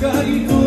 margarito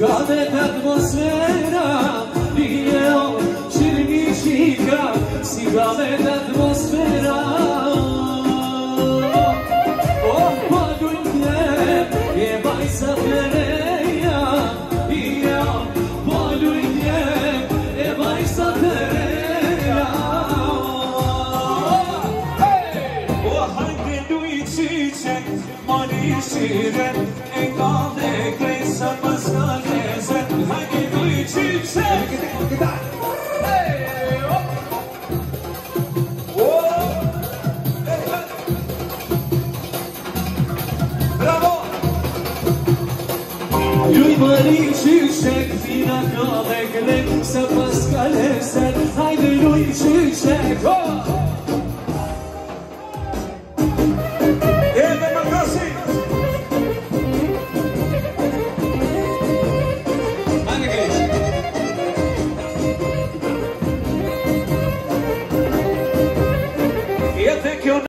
Sigade atmosfera Dio, Čirničika, sigade atmosfera Oh, palunje, je bajsa tereja Dio, palunje, je bajsa tereja O hangi lui çiçek mani şiren En kalde kleysa paska يا ضيق لك سبس